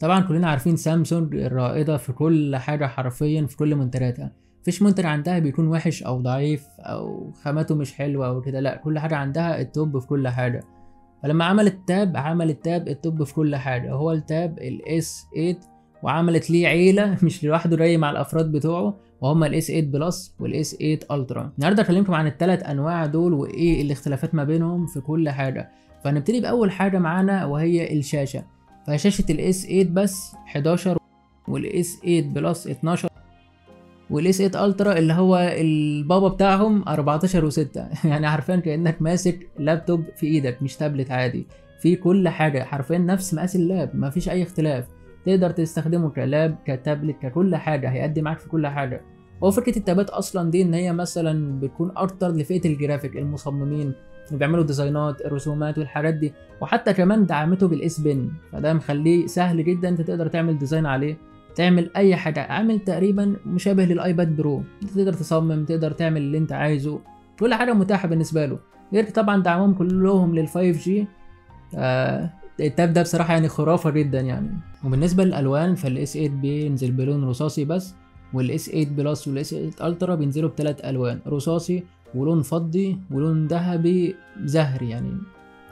طبعا كلنا عارفين سامسونج الرائدة في كل حاجة حرفيا في كل منتجاتها. مفيش منتج عندها بيكون وحش أو ضعيف أو خامته مش حلوة أو كده. لا كل حاجة عندها ال top في كل حاجة. فلما عملت tab عملت tab ال top في كل حاجة. هو ال Tab ال S 8 وعملت ليه عيلة مش لوحده جاي مع الأفراد بتوعه. وهما ال S 8 Plus وال S 8 Ultra النهارده اكلمكم عن الثلاث أنواع دول وإيه الاختلافات ما بينهم في كل حاجة. فنبتدي بأول حاجة معانا وهي الشاشة. فشاشه ال S 8 بس 11 وال S 8 Plus 12 وال S 8 Ultra اللي هو البابا بتاعهم 14 و6 يعني حرفيا كأنك ماسك لابتوب في إيدك مش تابلت عادي. في كل حاجة حرفيا نفس مقاس اللاب مفيش أي اختلاف. تقدر تستخدمه كلاب كتابلت ككل حاجة هيأدي معاك في كل حاجة. هو فكرة التابات أصلا دي إن هي مثلا بتكون أكتر لفئة الجرافيك المصممين اللي بيعملوا ديزاينات الرسومات والحاجات دي. وحتى كمان دعمته بال S Pen. فده مخليه سهل جدا أنت تقدر تعمل design عليه تعمل أي حاجة. عامل تقريبا مشابه لل iPad Pro. تقدر تصمم تقدر تعمل اللي أنت عايزه. كل حاجة متاحة بالنسبة له. غير طبعا دعمهم كلهم لل 5 G آه ال tab ده بصراحة يعني خرافة جدا يعني. وبالنسبة للألوان فال S 8 بينزل بلون رصاصي بس وال S 8 Plus وال S 8 Ultra بينزلوا بثلاث ألوان رصاصي ولون فضي ولون ذهبي زهري يعني.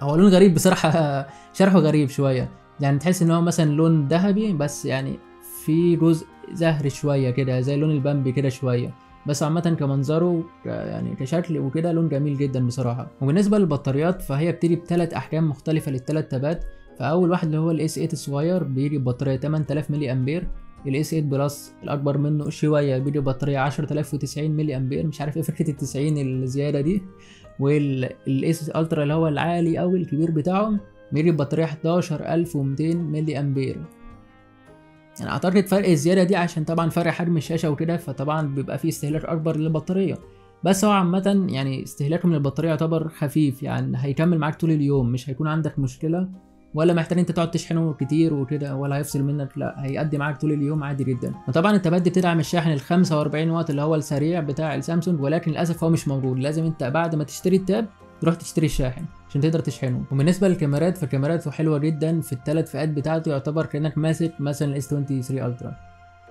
هو لون غريب بصراحة شرحه غريب شوية. يعني تحس إن هو مثلا لون ذهبي بس يعني في جزء زهري شوية كده زي لون البامبي كده شوية. بس عامة كمنظره يعني كشكل وكده لون جميل جدا بصراحة. وبالنسبة للبطاريات فهي بتيجي بثلاث أحجام مختلفة للثلاث تابات فأول واحد اللي هو ال S 8 الصغير بيجي ببطارية 8000 ملي أمبير. ال S 8 Plus الأكبر منه شوية بيجي ببطارية 10090 ملي أمبير مش عارف إيه فكرة ال 90 الزيادة دي. وال S Ultra اللي هو العالي أوي الكبير بتاعهم بيجي ببطارية 11200 ملي أمبير. يعني أعتقد فرق الزيادة دي عشان طبعا فرق حجم الشاشة وكده فطبعا بيبقى فيه استهلاك أكبر للبطارية. بس هو عامة يعني استهلاكه من البطاريه يعتبر خفيف يعني هيكمل معاك طول اليوم مش هيكون عندك مشكلة. ولا محتاج انت تقعد تشحنه كتير وكده ولا هيفصل منك لا هيأدي معاك طول اليوم عادي جدا. وطبعا التابات دي بتدعم الشاحن ال 45 واط اللي هو السريع بتاع السامسونج ولكن للأسف هو مش موجود. لازم انت بعد ما تشتري ال tab تروح تشتري الشاحن عشان تقدر تشحنه. وبالنسبة للكاميرات فالكاميرات حلوة جدا في الثلاث فئات بتاعته يعتبر كأنك ماسك مثلا ال S 23 Ultra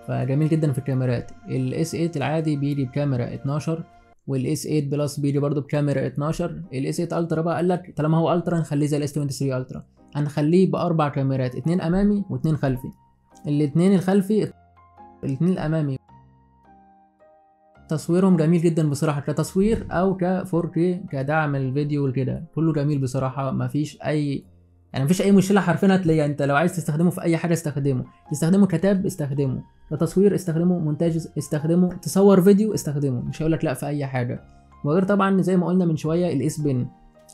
فجميل جدا في الكاميرات. ال S 8 العادي بيجي بكاميرا 12 وال S 8 Plus بيجي برضه بكاميرا 12 ال S 8 Ultra بقى قال لك طالما هو Ultra نخليه زي ال S 23 Ultra هنخليه باربع كاميرات اتنين أمامي واتنين خلفي. الاتنين الخلفي الاتنين الأمامي. تصويرهم جميل جدا بصراحة كتصوير أو ك 4K كدعم الفيديو وكده. كله جميل بصراحة مفيش أي يعني مفيش أي مشكلة حرفيا هتلاقيها أنت لو عايز تستخدمه في أي حاجة استخدمه. تستخدمه ك tab استخدمه. كتصوير استخدمه. مونتاج استخدمه. تصور فيديو استخدمه. مش هقول لك لأ في أي حاجة. وغير طبعا زي ما قلنا من شوية ال S Pen.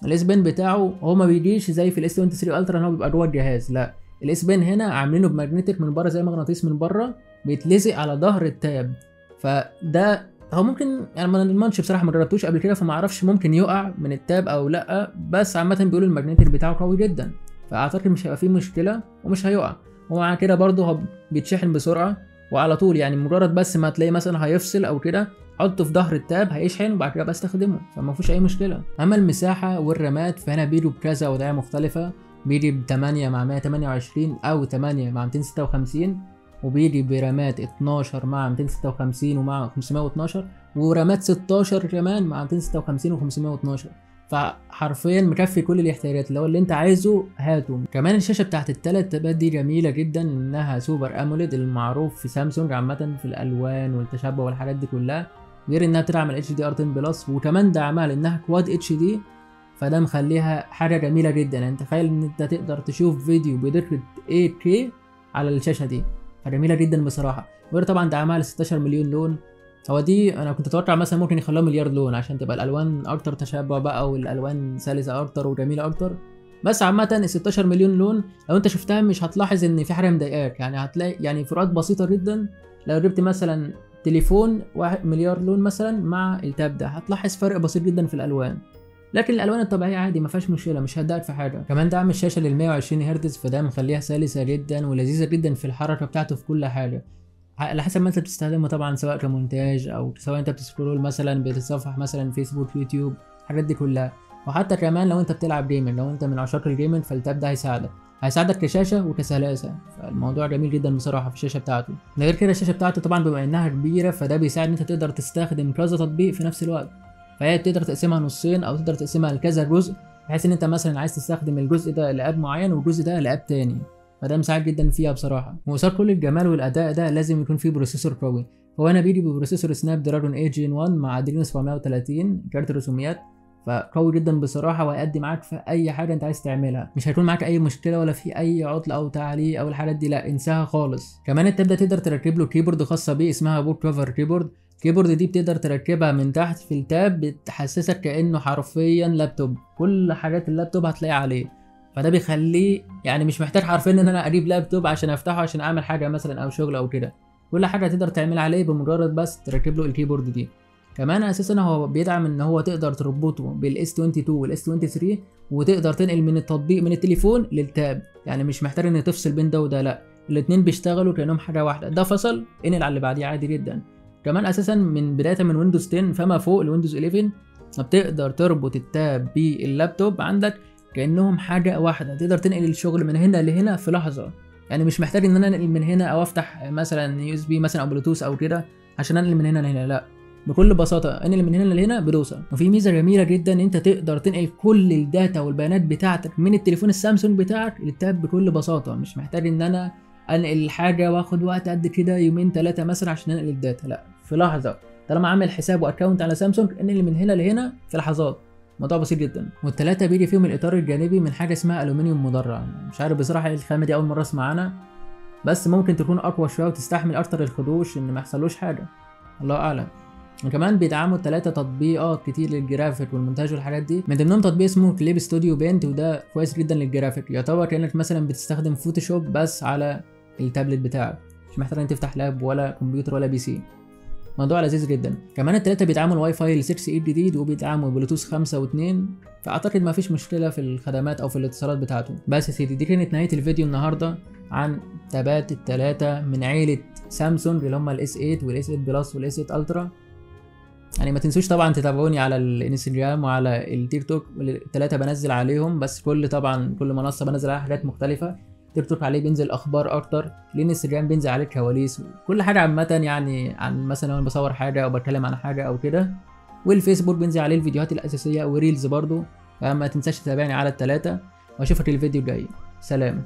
ال S Pen بتاعه هو ما بيجيش زي في ال S 23 Ultra ان هو بيبقى جوه الجهاز. لا ال S Pen هنا عاملينه ب magnetic من بره زي مغناطيس من بره بيتلزق على ظهر التاب. فده هو ممكن يعني ما نضمنش بصراحة ما جربتوش قبل كده فما أعرفش ممكن يقع من التاب أو لا بس عامة بيقولوا الماجنتيك بتاعه قوي جدا. فأعتقد مش هيبقى فيه مشكلة ومش هيقع. ومع كده برضه بيتشحن بسرعة وعلى طول يعني مجرد بس ما تلاقي مثلا هيفصل أو كده حطه في ظهر التاب هيشحن وبعد كده بستخدمه فما فيش أي مشكلة. أما المساحة والرامات فهنا بيجوا بكذا وضعيه مختلفة. بيجي ب 8 مع 128 أو 8 مع 256 وبيجي برامات 12 مع 256 ومع 512 ورامات 16 كمان مع 256 و512 فحرفيا مكفي كل الاحتياجات اللي هو اللي انت عايزه هاته. كمان الشاشة بتاعت الثلاث تابات دي جميلة جدا إنها Super AMOLED المعروف في سامسونج عامة في الألوان والتشبع والحاجات دي كلها. غير إنها بتدعم HDR 10 Plus وكمان دعمها لأنها Quad HD فده مخليها حاجة جميلة جدا. يعني تخيل إن أنت تقدر تشوف فيديو بدقه 8K على الشاشة دي. فجميلة جدا بصراحة. وغير طبعا دعمها ل 16 مليون لون. هو دي أنا كنت أتوقع مثلا ممكن يخلوها مليار لون عشان تبقى الألوان أكتر تشابه بقى والالوان سلسة أكتر وجميلة أكتر. بس عامة ال 16 مليون لون لو أنت شفتها مش هتلاحظ إن في حاجة مضايقاك. يعني هتلاقي يعني فروقات بسيطة جدا. لو جبت مثلا تليفون واحد مليار لون مثلا مع التاب ده هتلاحظ فرق بسيط جدا في الألوان. لكن الألوان الطبيعية عادي ما فيهاش مشكلة مش هتضايقك في حاجة. كمان دعم الشاشة لل 120 هرتز فده مخليها سلسة جدا ولذيذة جدا في الحركة بتاعته في كل حاجة. على حسب ما انت بتستخدمه طبعا سواء كمونتاج أو سواء انت بت scroll مثلا بتتصفح مثلا فيسبوك يوتيوب الحاجات دي كلها. وحتى كمان لو انت بتلعب gaming لو انت من عشاق ال gaming فال tab ده هيساعدك. هيساعدك كشاشة وكسلاسة. فالموضوع جميل جدا بصراحة في الشاشة بتاعته. ده غير كده الشاشة بتاعته طبعا بما إنها كبيرة فده بيساعد إن أنت تقدر تستخدم كذا تطبيق في نفس الوقت. فهي تقدر تقسمها نصين أو تقدر تقسمها لكذا جزء بحيث إن أنت مثلا عايز تستخدم الجزء ده ل app معين والجزء ده ل app تاني. فده مساعد جدا فيها بصراحة. وصار كل الجمال والأداء ده لازم يكون فيه processor قوي. هو هنا بيجي ب processor Snapdragon 8 Gen 1 مع Adreno 730 كارت رسوميات. فقوي جدا بصراحة وهيأدي معاك في أي حاجة أنت عايز تعملها. مش هيكون معاك أي مشكلة ولا في أي عطل أو تعليق أو الحاجات دي لا انساها خالص. كمان أنت تبدأ تقدر تركب له keyboard خاصة بيه اسمها Book Cover Keyboard ال keyboard دي بتقدر تركبها من تحت في ال tab بتحسسك كأنه حرفيا لابتوب كل حاجات اللابتوب هتلاقيها عليه. فده بيخليه يعني مش محتاج حرفيا إن أنا أجيب لابتوب عشان أفتحه عشان أعمل حاجة مثلا أو شغل أو كده. كل حاجة تقدر تعملها عليه بمجرد بس تركب له ال keyboard دي. كمان أساسا هو بيدعم إن هو تقدر تربطه بال S 22 وال S 23 وتقدر تنقل من التطبيق من التليفون لل tab. يعني مش محتاج ان تفصل بين ده وده لا. الاتنين بيشتغلوا كأنهم حاجة واحدة. ده فصل انقل على اللي بعديه عادي جدا. كمان أساسا من بداية من Windows 10 فما فوق ل Windows 11 بتقدر تربط ال tab بال laptop عندك كأنهم حاجة واحدة. تقدر تنقل الشغل من هنا لهنا في لحظة. يعني مش محتاج إن أنا أنقل من هنا أو أفتح مثلا USB مثلا أو بلوتوث أو كده عشان أنقل من هنا لهنا لا. بكل بساطة انقل من هنا لهنا بدوسة. وفي ميزة جميلة جدا إن أنت تقدر تنقل كل ال data والبيانات بتاعتك من التليفون السامسونج بتاعك لل tab بكل بساطة. مش محتاج إن أنا أنقل حاجة وآخد وقت قد كده يومين ثلاثة مثلا عشان أنقل ال data. لا في لحظة طالما عامل حساب و account على سامسونج انقل من هنا لهنا في لحظات. موضوع بسيط جدا. والتلاتة بيجي فيهم الإطار الجانبي من حاجة اسمها ألومنيوم مدرع مش عارف بصراحة إيه الخامة دي أول مرة أسمع عنها. بس ممكن تكون أقوى شوية وتستحمل أكتر الخدوش إن ما حاجة. الله أعلم. وكمان بيدعموا ثلاثة تطبيقات كتير للجرافيك والمونتاج والحاجات دي. من ضمنهم تطبيق اسمه Clip Studio Paint وده كويس جدا للجرافيك. يعتبر كأنك مثلا بتستخدم Photoshop بس على التابلت بتاعك. مش محتاج إن تفتح lap ولا كمبيوتر ولا PC. موضوع لذيذ جدا. كمان التلاتة بيدعموا الواي فاي ل 6 ايد جديد وبيدعموا بلوتوث 5 و2 فأعتقد ما فيش مشكلة في الخدمات أو في الاتصالات بتاعته. بس يا سيدي دي كانت نهاية الفيديو النهارده عن تابات التلاتة من عيلة سامسونج اللي هم ال S 8 وال S 8 Plus وال S 8 Ultra يعني ما تنسوش طبعا تتابعوني على الإنستجرام وعلى التيك توك. التلاتة بنزل عليهم بس كل طبعا كل منصة بنزل عليها حاجات مختلفة. تيك توك عليه بينزل أخبار أكتر. الإنستجرام بينزل عليه كواليس كل حاجة عامة يعني عن مثلا لو أنا بصور حاجة أو بتكلم عن حاجة أو كده. والفيسبوك بينزل عليه الفيديوهات الأساسية وريلز برضو. فما تنساش تتابعني على التلاتة. وأشوفك الفيديو الجاي. سلام.